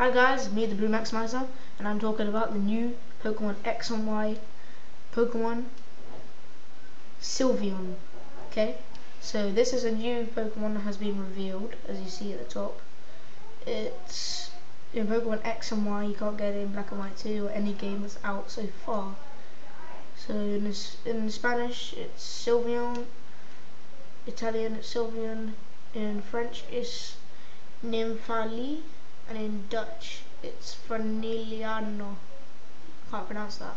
Hi guys, me the Blue Maximizer, and I'm talking about the new Pokemon X and Y Pokemon Sylveon. Okay, so this is a new Pokemon that has been revealed, as you see at the top. It's in Pokemon X and Y, you can't get it in Black and White 2 or any game that's out so far. So in, this, in Spanish, it's Sylveon, Italian, it's Sylveon, in French, it's Nymphali and in Dutch it's Ferniliano. Can't pronounce that.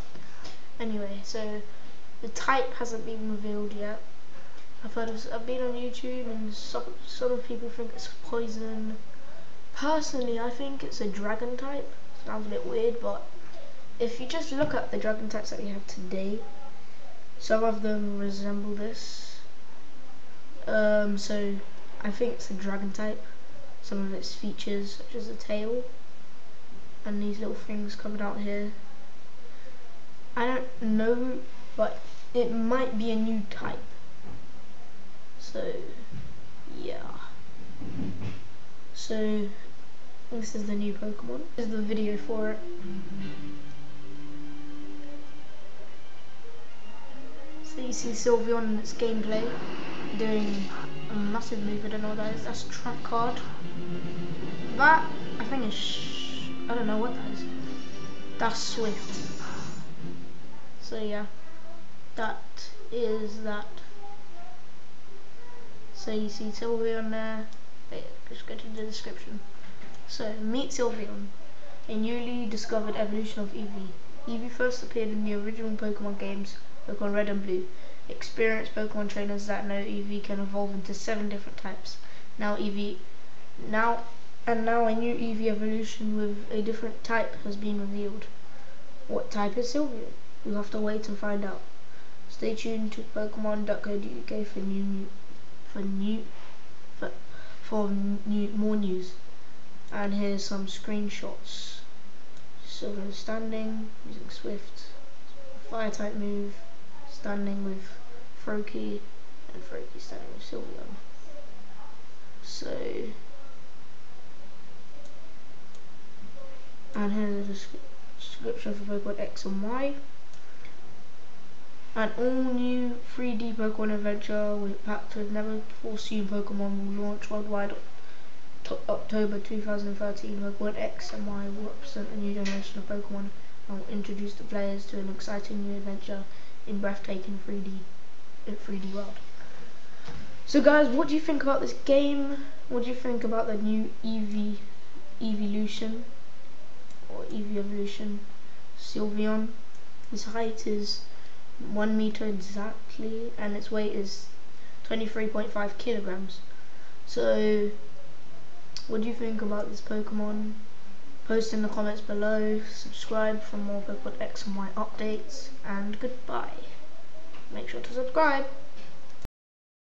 Anyway, so the type hasn't been revealed yet. I've heard of, I've been on YouTube and some some people think it's poison. Personally, I think it's a dragon type. Sounds a bit weird, but if you just look at the dragon types that we have today, some of them resemble this. Um, so I think it's a dragon type some of its features such as the tail and these little things coming out here. I don't know but it might be a new type. So yeah. So this is the new Pokemon. This is the video for it. So you see Sylveon in its gameplay doing massive move. I don't know what that is. That's trump card. That I think is I don't know what that is. That's Swift. So yeah, that is that. So you see Sylveon there. Wait, just go to the description. So meet Sylveon, a newly discovered evolution of Eevee. Eevee first appeared in the original Pokemon games, Pokemon Red and Blue. Experienced Pokemon trainers that know Eevee can evolve into seven different types. Now Eevee, now and now a new Eevee evolution with a different type has been revealed. What type is Sylveon? You'll have to wait and find out. Stay tuned to Pokemon.co.uk for new for new for, for new more news. And here's some screenshots. Sylveon standing, using Swift, fire type move, standing with Froakie and Froakie standing with Sylveon. So, and here's a description for Pokemon X and Y. An all-new 3D Pokemon adventure with packed with never before seen Pokemon will launch worldwide October 2013. Pokemon X and Y will represent a new generation of Pokemon and will introduce the players to an exciting new adventure in breathtaking 3D in 3D world. So guys, what do you think about this game? What do you think about the new Eevee evolution or Eevee evolution Sylveon? His height is one meter exactly, and its weight is 23.5 kilograms. So, what do you think about this Pokemon? Post in the comments below, subscribe for more Pokemon X and Y updates, and goodbye. Make sure to subscribe.